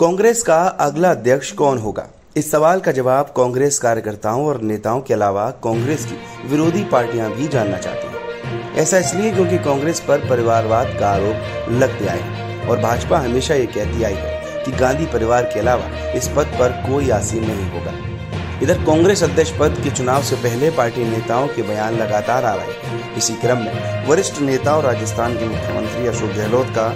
कांग्रेस का अगला अध्यक्ष कौन होगा? इस सवाल का जवाब कांग्रेस कार्यकर्ताओं और नेताओं के अलावा कांग्रेस की विरोधी पार्टियाँ भी जानना चाहती हैं। ऐसा इसलिए क्योंकि कांग्रेस पर परिवारवाद का आरोप लगते आए है और भाजपा हमेशा ये कहती आई है कि गांधी परिवार के अलावा इस पद पर कोई आसीन नहीं होगा। इधर कांग्रेस अध्यक्ष पद के चुनाव से पहले पार्टी नेताओं के बयान लगातार आ रहे हैं। इसी क्रम में वरिष्ठ नेता और राजस्थान के मुख्यमंत्री अशोक गहलोत का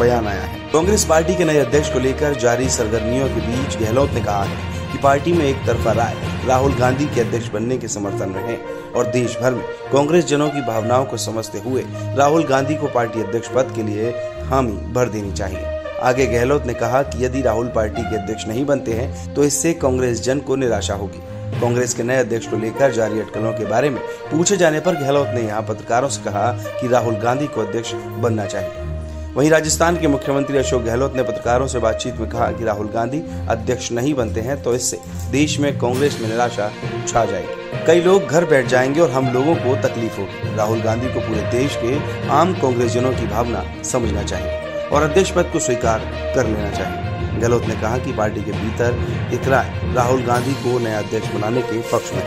बयान आया है। कांग्रेस पार्टी के नए अध्यक्ष को लेकर जारी सरगर्मियों के बीच गहलोत ने कहा है कि पार्टी में एक तरफा राय राहुल गांधी के अध्यक्ष बनने के समर्थन रहे और देश भर में कांग्रेस जनों की भावनाओं को समझते हुए राहुल गांधी को पार्टी अध्यक्ष पद के लिए हामी भर देनी चाहिए। आगे गहलोत ने कहा कि यदि राहुल पार्टी के अध्यक्ष नहीं बनते हैं तो इससे कांग्रेस जन को निराशा होगी। कांग्रेस के नए अध्यक्ष को लेकर जारी अटकलों के बारे में पूछे जाने पर गहलोत ने यहाँ पत्रकारों से कहा कि राहुल गांधी को अध्यक्ष बनना चाहिए। वहीं राजस्थान के मुख्यमंत्री अशोक गहलोत ने पत्रकारों से बातचीत में कहा कि राहुल गांधी अध्यक्ष नहीं बनते हैं तो इससे देश में कांग्रेस में निराशा छा जाएगी। कई लोग घर बैठ जाएँगे और हम लोगों को तकलीफ़ होगी। राहुल गांधी को पूरे देश के आम कांग्रेसजनों की भावना समझना चाहिए। और अध्यक्ष पद को स्वीकार कर लेना चाहिए। गहलोत ने कहा कि पार्टी के भीतर एक राय राहुल गांधी को नया अध्यक्ष बनाने के पक्ष में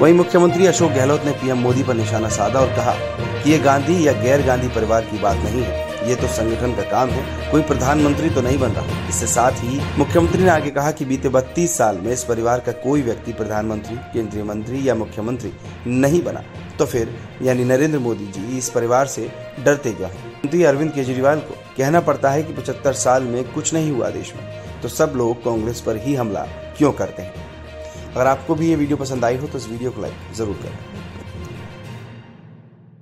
वहीं मुख्यमंत्री अशोक गहलोत ने पीएम मोदी पर निशाना साधा और कहा कि ये गांधी या गैर गांधी परिवार की बात नहीं है। ये तो संगठन का काम है। कोई प्रधानमंत्री तो नहीं बन रहा। इससे साथ ही मुख्यमंत्री ने आगे कहा कि बीते बत्तीस साल में इस परिवार का कोई व्यक्ति प्रधानमंत्री, केंद्रीय मंत्री या मुख्यमंत्री नहीं बना। तो फिर यानी नरेंद्र मोदी जी इस परिवार से डरते क्यों हैं? मंत्री अरविंद केजरीवाल को कहना पड़ता है कि पचहत्तर साल में कुछ नहीं हुआ देश में। तो सब लोग कांग्रेस पर ही हमला क्यों करते हैं? अगर आपको भी ये वीडियो पसंद आई हो तो इस वीडियो को लाइक ज़रूर करें।